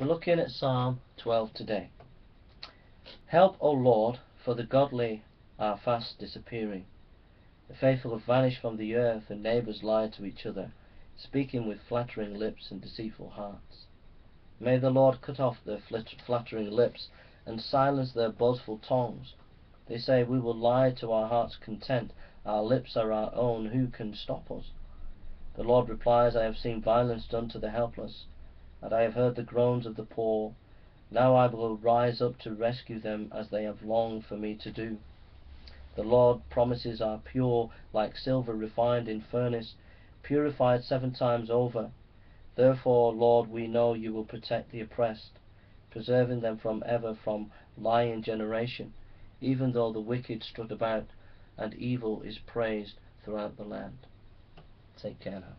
We're looking at Psalm 12 today. Help, O Lord, for the godly are fast disappearing. The faithful have vanished from the earth, and neighbours lie to each other, speaking with flattering lips and deceitful hearts. May the Lord cut off their flattering lips and silence their boastful tongues. They say, We will lie to our heart's content, our lips are our own, who can stop us? The Lord replies, I have seen violence done to the helpless, and I have heard the groans of the poor. Now I will rise up to rescue them as they have longed for me to do. The Lord promises are pure, like silver refined in furnace, purified seven times over. Therefore, Lord, we know you will protect the oppressed, preserving them from ever from lying generation, even though the wicked strut about and evil is praised throughout the land. Take care now.